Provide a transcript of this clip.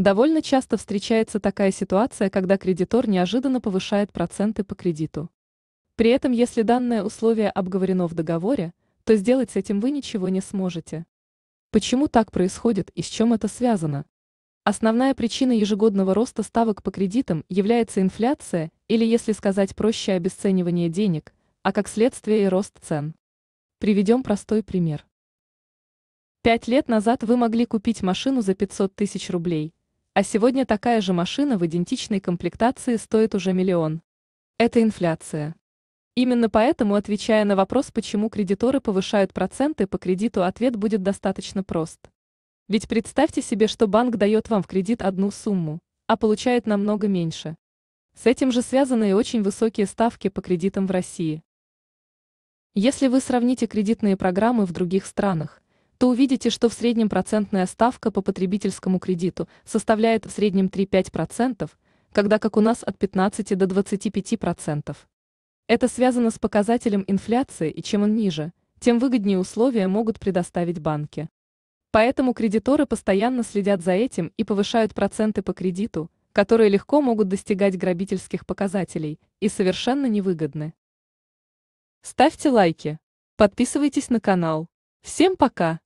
Довольно часто встречается такая ситуация, когда кредитор неожиданно повышает проценты по кредиту. При этом, если данное условие обговорено в договоре, то сделать с этим вы ничего не сможете. Почему так происходит и с чем это связано? Основная причина ежегодного роста ставок по кредитам является инфляция или, если сказать проще, обесценивание денег, а как следствие и рост цен. Приведем простой пример. Пять лет назад вы могли купить машину за 500 тысяч рублей, а сегодня такая же машина в идентичной комплектации стоит уже миллион. Это инфляция. Именно поэтому, отвечая на вопрос, почему кредиторы повышают проценты по кредиту, ответ будет достаточно прост. Ведь представьте себе, что банк дает вам в кредит одну сумму, а получает намного меньше. С этим же связаны и очень высокие ставки по кредитам в России. Если вы сравните кредитные программы в других странах, то увидите, что в среднем процентная ставка по потребительскому кредиту составляет в среднем 3-5%, когда как у нас от 15 до 25%. Это связано с показателем инфляции, и чем он ниже, тем выгоднее условия могут предоставить банки. Поэтому кредиторы постоянно следят за этим и повышают проценты по кредиту, которые легко могут достигать грабительских показателей и совершенно невыгодны. Ставьте лайки, подписывайтесь на канал. Всем пока!